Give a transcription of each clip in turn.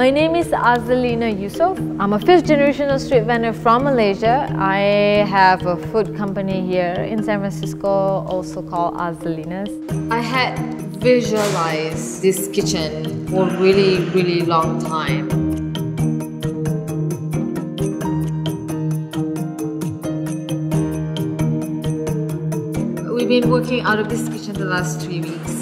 My name is Azalina Yusof. I'm a fifth generational street vendor from Malaysia. I have a food company here in San Francisco, also called Azalina's. I had visualized this kitchen for a really, really long time. We've been working out of this kitchen the last three weeks.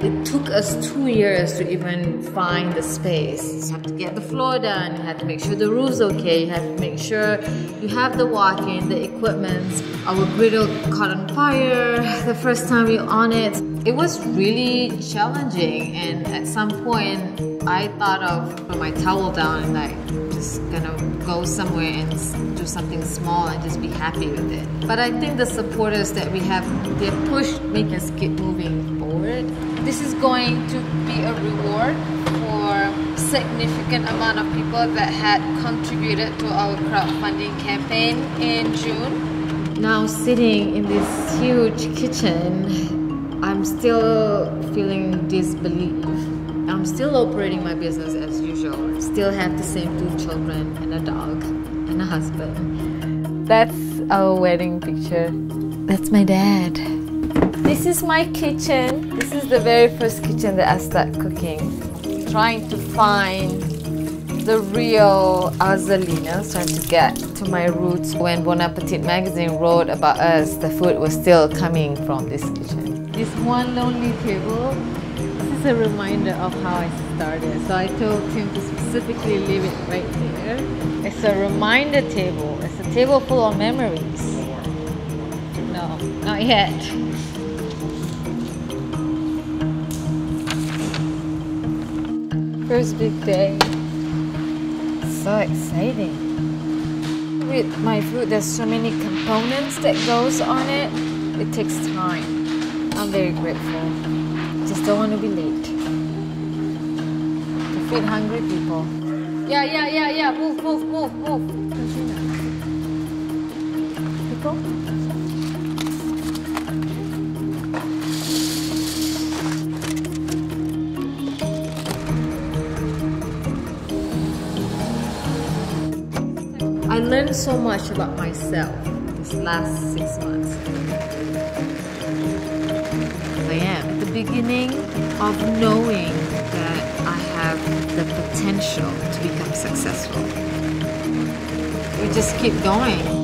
It took us two years to even find the space. You have to get the floor done, you have to make sure the roof's okay, you have to make sure you have the walk-in, the equipment. Our griddle caught on fire the first time we on it. It was really challenging and at some point I thought of putting my towel down and like just gonna go somewhere and do something small and just be happy with it. But I think the supporters that we have, they push make us keep moving forward. This is going to be a reward for significant amount of people that had contributed to our crowdfunding campaign in June. Now sitting in this huge kitchen, I'm still feeling disbelief. I'm still operating my business as usual. Still have the same two children and a dog and a husband. That's our wedding picture. That's my dad. This is my kitchen. This is the very first kitchen that I start cooking. Trying to find the real Azalina, trying to get to my roots. When Bon Appetit magazine wrote about us, the food was still coming from this kitchen. This one lonely table, this is a reminder of how I started. So I told Tim to specifically leave it right there. It's a reminder table. It's a table full of memories. No, not yet. First big day. So exciting. With my food, there's so many components that goes on it. It takes time. I'm very grateful. Just don't want to be late. To feed hungry people. Yeah, yeah, yeah, yeah. Move, move, move, move. People? I learned so much about myself this last six months. I am at the beginning of knowing that I have the potential to become successful. We just keep going.